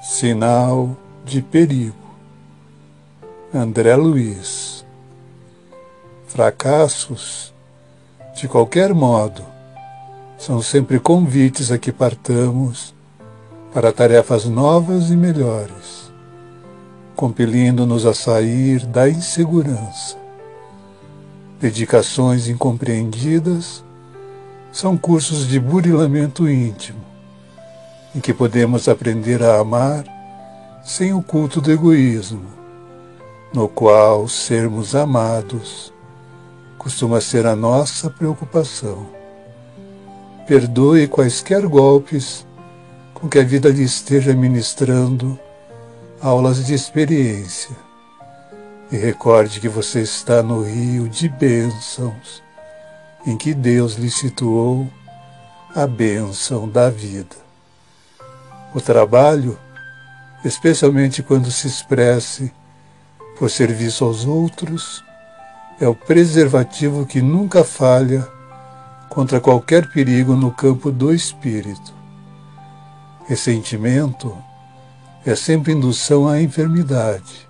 Sinal de perigo. André Luiz. Fracassos, de qualquer modo, são sempre convites a que partamos para tarefas novas e melhores, compelindo-nos a sair da insegurança. Dedicações incompreendidas são cursos de burilamento íntimo em que podemos aprender a amar sem o culto do egoísmo, no qual sermos amados costuma ser a nossa preocupação. Perdoe quaisquer golpes com que a vida lhe esteja ministrando aulas de experiência e recorde que você está no rio de bênçãos em que Deus lhe situou a bênção da vida. O trabalho, especialmente quando se expresse por serviço aos outros, é o preservativo que nunca falha contra qualquer perigo no campo do espírito. Ressentimento é sempre indução à enfermidade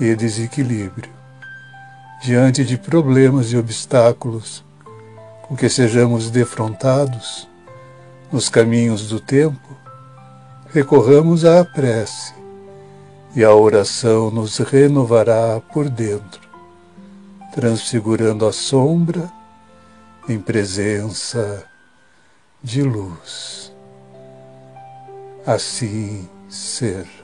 e desequilíbrio. Diante de problemas e obstáculos com que sejamos defrontados nos caminhos do tempo, recorramos à prece e a oração nos renovará por dentro, transfigurando a sombra em presença de luz. Assim ser.